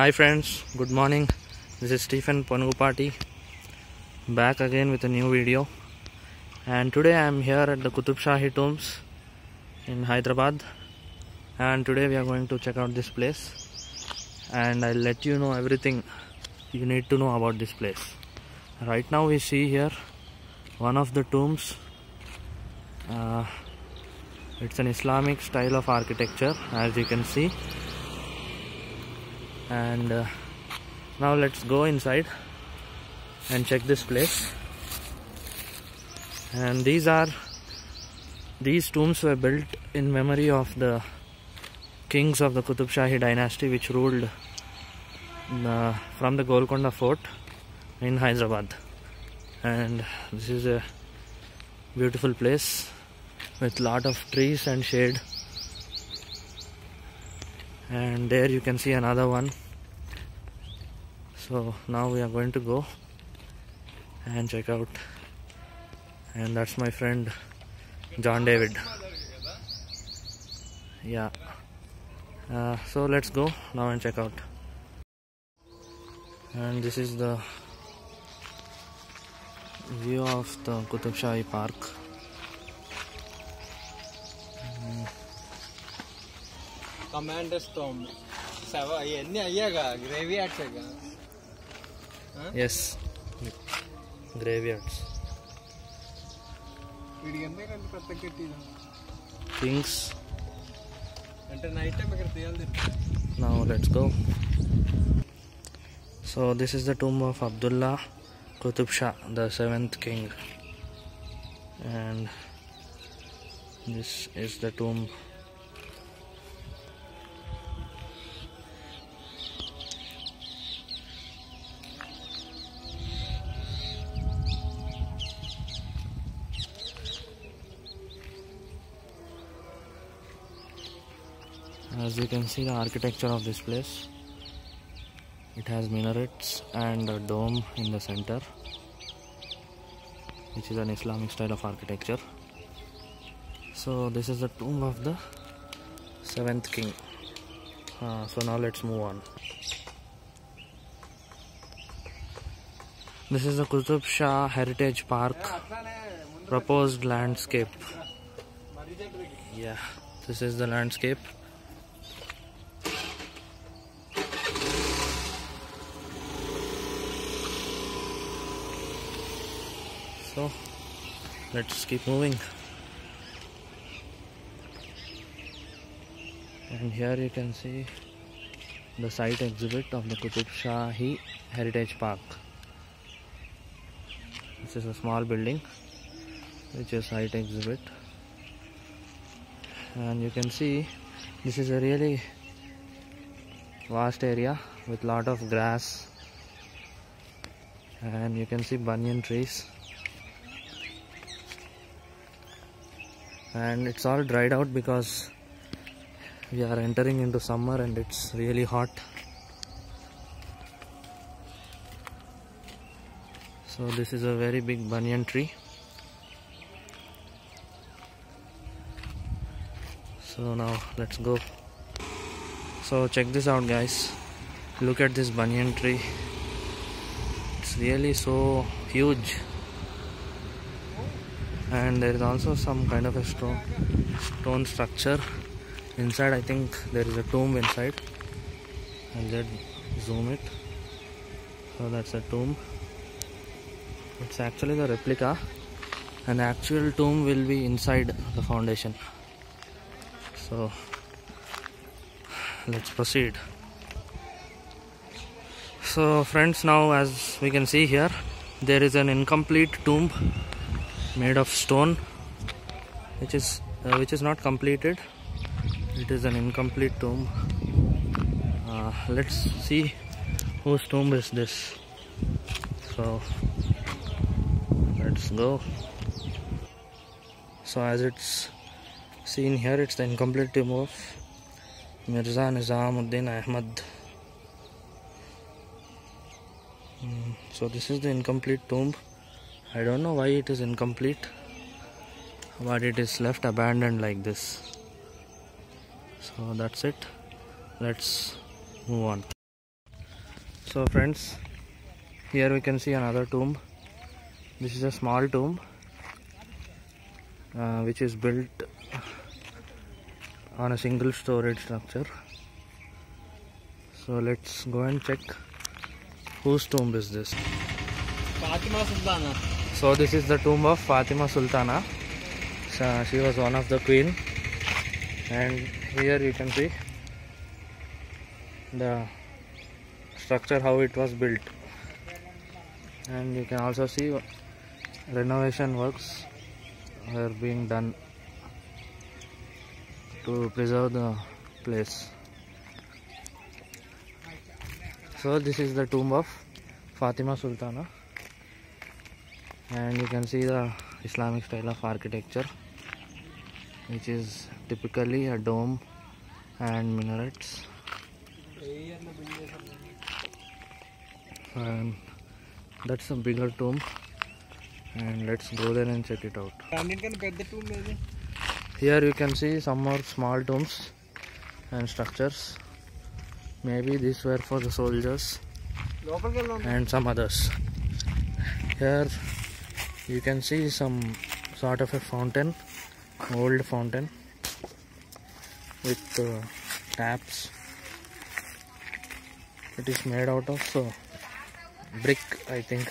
Hi friends, good morning. This is Stephen Ponugupati back again with a new video. And today I am here at the Qutub Shahi tombs in Hyderabad. And today we are going to check out this place. And I'll let you know everything you need to know about this place. Right now we see here one of the tombs. Uh, it's an Islamic style of architecture as you can see and uh, now let's go inside and check this place. And these are these tombs were built in memory of the kings of the Qutub Shahi dynasty which ruled the, from the Golconda fort in Hyderabad. And this is a beautiful place with lot of trees and shade and there you can see another one. So now we are going to go and check out. And that's my friend John David. Yeah. Uh, so let's go now and check out. And this is the view of the Qutub Shahi Park commander storm సెవ ఇవన్నీ అయ్యాగా gravy యాడ్సేగా yes graveyards వీడికి ఎందుకంటే పెద్ద కట్టిది kings అంటే night time ఇక్కడ తీయాలి now let's go so this is the tomb of abdullah qutub shah the seventh king and this is the tomb As you can see the architecture of this place. It has minarets and a dome in the center which is an islamic style of architecture. So this is the tomb of the seventh king. Uh, so now let's move on. This is the Qutub Shah Heritage Park proposed landscape. Yeah this is the landscape so let's keep moving. And here you can see the site exhibit of the Qutub Shahi Heritage Park. This is a small building which is site exhibit. And you can see this is a really vast area with lot of grass. And you can see banyan trees and it's all dried out because we are entering into summer and it's really hot. So this is a very big banyan tree. So now let's go. So check this out guys. Look at this banyan tree. It's really so huge and there is also some kind of a stone stone structure. Inside i think there is a tomb inside. I'll just zoom it. So that's a tomb. It's actually the replica. An actual tomb will be inside the foundation. So let's proceed. So friends now as we can see here there is an incomplete tomb made of stone which is uh, which is not completed. It is an incomplete tomb. Uh, let's see whose tomb is this. So let's go. So as it's seen here it's the incomplete tomb of Mirza Nizamuddin Ahmad. Mm, so this is the incomplete tomb I don't know why it is incomplete but it is left abandoned like this. So that's it. Let's move on. So friends here we can see another tomb. This is a small tomb uh, which is built on a single storage structure. So let's go and check whose tomb is this. Fatima Sultana. So this is the tomb of Fatima Sultana. So she was one of the queen, and here you can see the structure how it was built, and you can also see renovation works are being done to preserve the place. So this is the tomb of Fatima Sultana and you can see the Islamic style of architecture which is typically a dome and minarets. And that's a bigger tomb. And let's go there and check it out. Here you can see some more small tombs and structures. Maybe these were for the soldiers and some others. Here you can see some sort of a fountain old fountain with uh, taps. It is made out of uh, brick i think.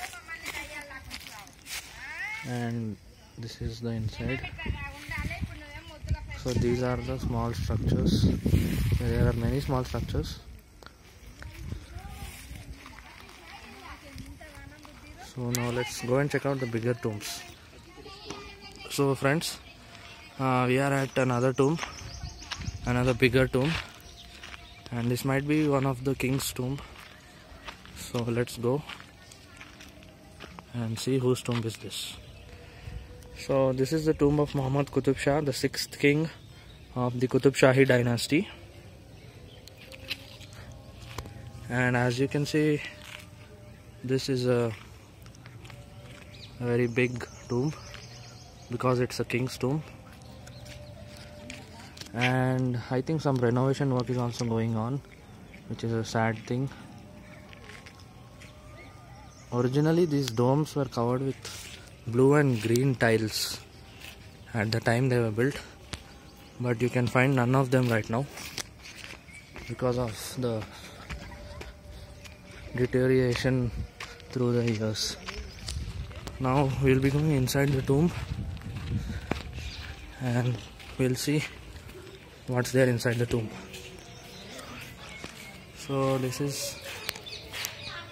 And this is the inside. So these are the small structures. There are many small structures so now let's go and check out the bigger tombs. So friends uh, we are at another tomb another bigger tomb and this might be one of the king's tomb. So let's go and see whose tomb is this. So this is the tomb of Muhammad Qutub Shah the sixth king of the Qutub Shahi dynasty. And as you can see this is a a very big tomb because it's a king's tomb. And I think some renovation work is also going on which is a sad thing. Originally these domes were covered with blue and green tiles at the time they were built but you can find none of them right now because of the deterioration through the years now we'll be going inside the tomb and we'll see what's there inside the tomb. So this is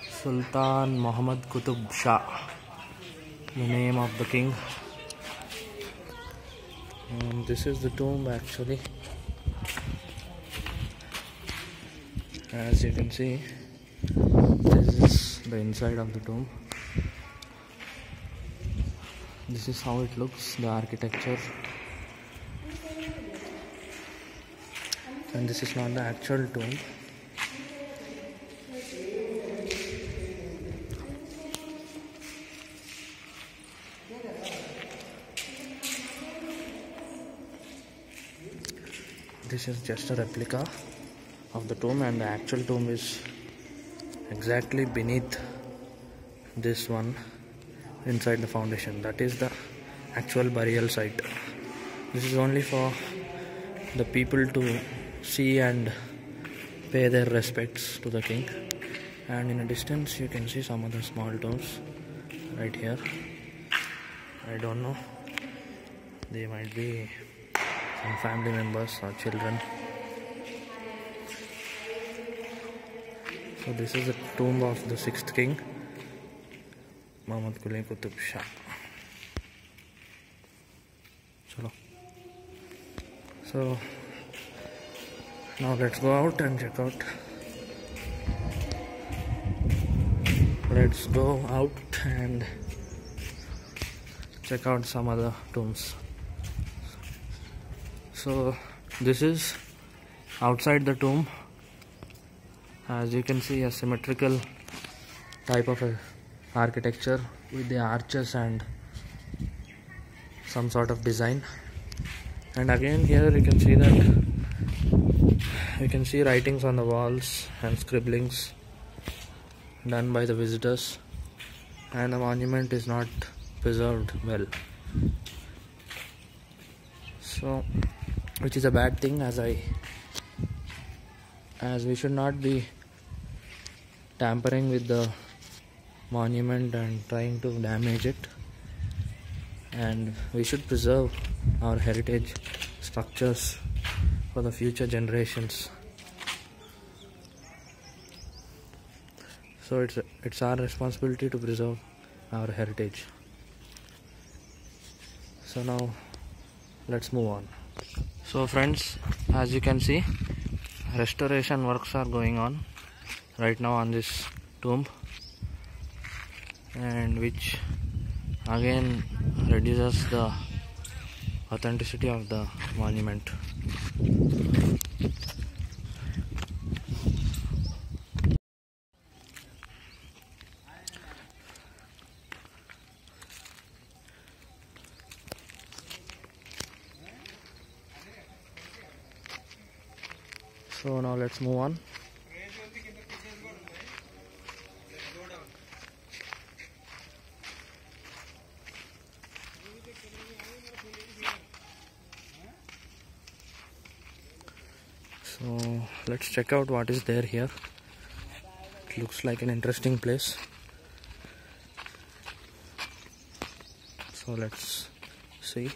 sultan muhammad qutub shah the name of the king. And this is the tomb actually. As you can see this is the inside of the tomb this is how it looks the architecture. And this is not the actual tomb. This is just a replica of the tomb and the actual tomb is exactly beneath this one inside the foundation. That is the actual burial site. This is only for the people to see and pay their respects to the king. And in a distance you can see some other small tombs right here. I don't know. They might be some family members or children. So this is the tomb of the sixth king Muhammad Quli Qutub Shah. Chalo. So now let's go out and check out. Let's go out and check out some other tombs. So this is outside the tomb. As you can see, a symmetrical type of a architecture with the arches and some sort of design. And again here you can see that you can see writings on the walls and scribblings done by the visitors. And the monument is not preserved well. So which is a bad thing as i as we should not be tampering with the monument and trying to damage it. And we should preserve our heritage structures for the future generations. So it's it's our responsibility to preserve our heritage. So now let's move on. So friends as you can see restoration works are going on right now on this tomb and which again reduces the authenticity of the monument. So now let's move on so let's check out what is there here. It looks like an interesting place. So let's see.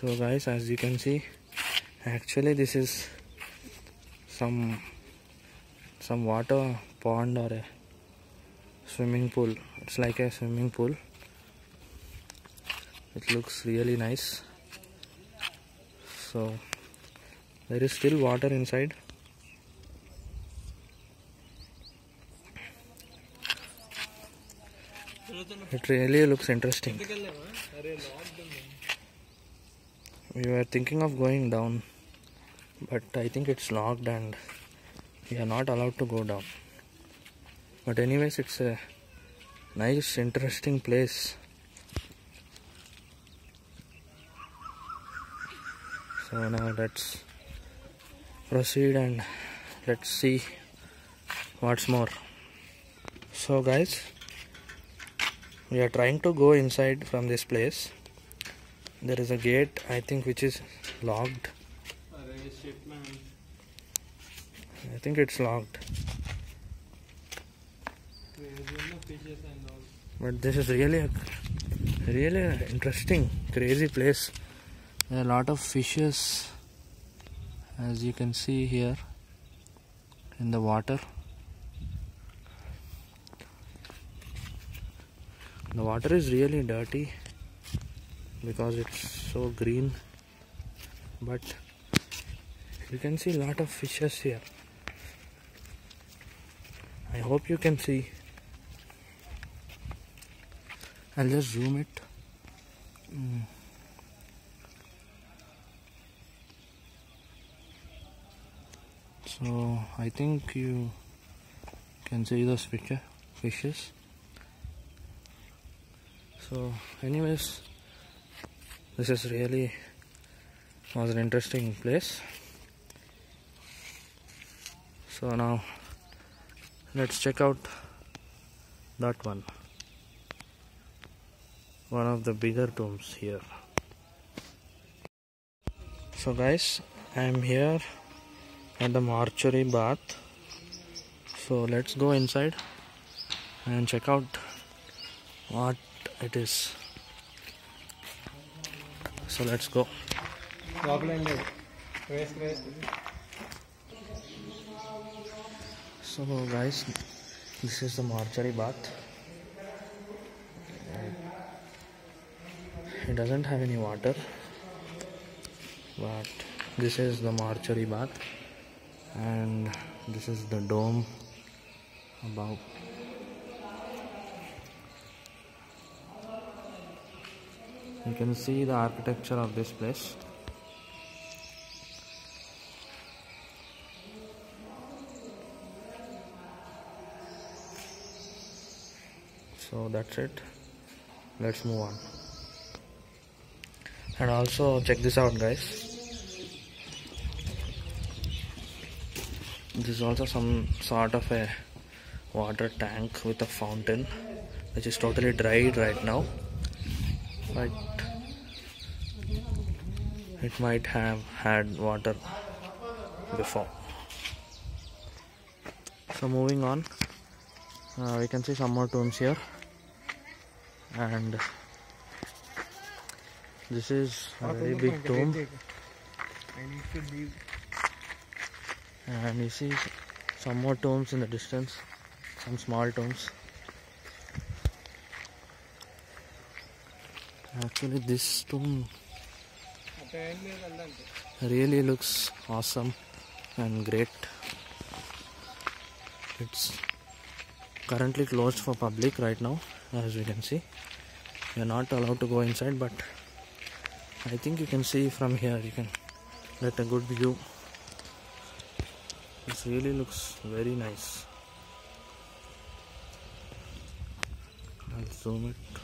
So guys as you can see actually this is some some water pond or a swimming pool. It's like a swimming pool. It looks really nice so there is still water inside. It really looks interesting. We were thinking of going down but I think it's locked and we are not allowed to go down. But anyways it's a nice interesting place. so now let's proceed and let's see what's more. So guys we are trying to go inside from this place. There is a gate I think which is locked. I think it's locked. But this is really a really interesting crazy place there are a lot of fishes as you can see here in the water the water is really dirty because it's so green but you can see a lot of fishes here i hope you can see I'll just zoom it. Mm. So I think you can see those fisher, fishes. So, anyways, this is really was an interesting place. So now let's check out that one one of the bigger tombs here so guys i am here at the mortuary bath. So let's go inside and check out what it is. So let's go. So guys this is the mortuary bath. It doesn't have any water but this is the mortuary bath and this is the dome above. You can see the architecture of this place. So that's it. Let's move on. And also check this out guys this is also some sort of a water tank with a fountain which is totally dried right now. But it might have had water before. So moving on. Uh, we can see some more tombs here. And this is a very big tomb I need to leave and you see some more tombs in the distance some small tombs actually this tomb really looks awesome and great. It's currently closed for public right now as you can see. You're not allowed to go inside but I think you can see from here you can get a good view this really looks very nice i'll zoom it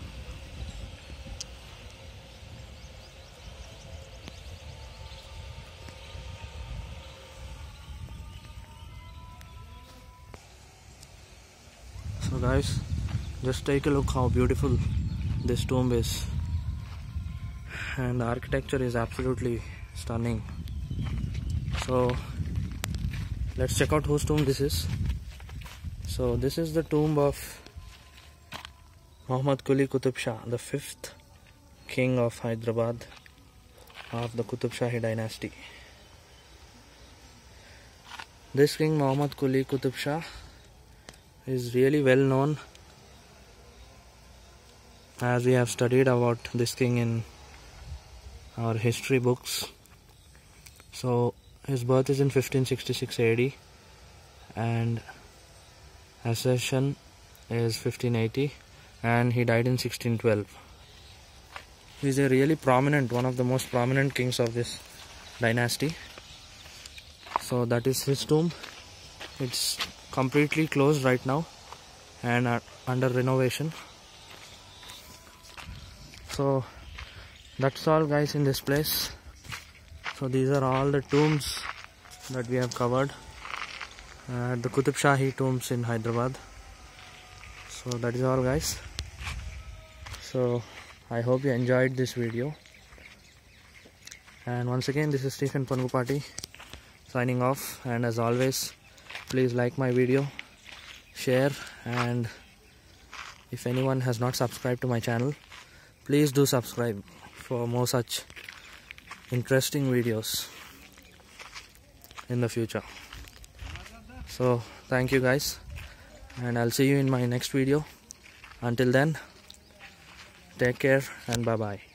So guys, just take a look how beautiful this tomb is. And the architecture is absolutely stunning. So let's check out whose tomb this is. So this is the tomb of Muhammad Quli Qutub Shah, the fifth king of Hyderabad of the Qutub Shahi dynasty. This king Muhammad Quli Qutub Shah is really well known as we have studied about this king in our history books. So his birth is in 1566 AD and accession is 1580 and he died in 1612. He is a really prominent, one of the most prominent kings of this dynasty. So that is his tomb. It's completely closed right now and are under renovation so that's all guys in this place so these are all the tombs that we have covered. Uh, the Qutub Shahi tombs in Hyderabad. So that is all guys. So I hope you enjoyed this video. And once again this is Stephen Ponugupati signing off. And as always please like my video share and if anyone has not subscribed to my channel please do subscribe for more such interesting videos in the future. So thank you guys and i'll see you in my next video. Until then take care and bye bye